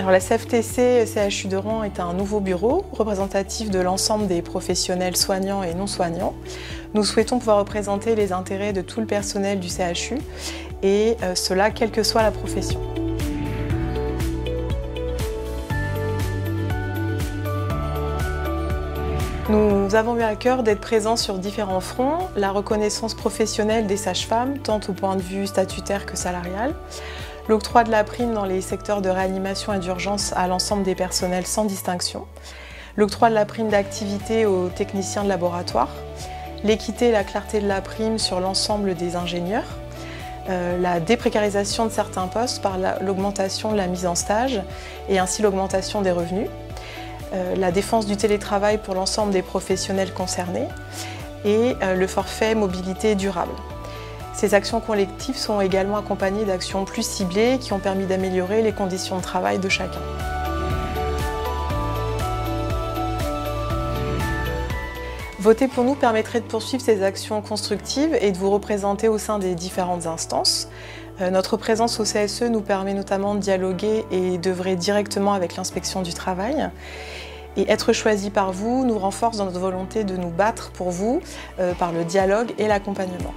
La CFTC CHU de Rouen est un nouveau bureau représentatif de l'ensemble des professionnels soignants et non soignants. Nous souhaitons pouvoir représenter les intérêts de tout le personnel du CHU et euh, cela quelle que soit la profession. Nous avons eu à cœur d'être présents sur différents fronts, la reconnaissance professionnelle des sages-femmes, tant au point de vue statutaire que salarial, l'octroi de la prime dans les secteurs de réanimation et d'urgence à l'ensemble des personnels sans distinction, l'octroi de la prime d'activité aux techniciens de laboratoire, l'équité et la clarté de la prime sur l'ensemble des ingénieurs, euh, la déprécarisation de certains postes par l'augmentation de la mise en stage et ainsi l'augmentation des revenus, euh, la défense du télétravail pour l'ensemble des professionnels concernés. Et euh, le forfait mobilité durable. Ces actions collectives sont également accompagnées d'actions plus ciblées qui ont permis d'améliorer les conditions de travail de chacun. Voter pour nous permettrait de poursuivre ces actions constructives et de vous représenter au sein des différentes instances. Euh, notre présence au CSE nous permet notamment de dialoguer et d'œuvrer directement avec l'inspection du travail. Et être choisi par vous nous renforce dans notre volonté de nous battre pour vous euh, par le dialogue et l'accompagnement.